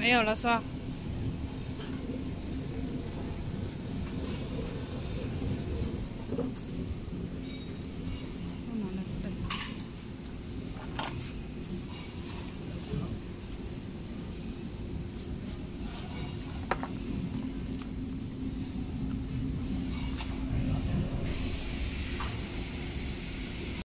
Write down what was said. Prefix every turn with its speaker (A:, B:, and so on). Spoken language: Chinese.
A: 没有了是吧？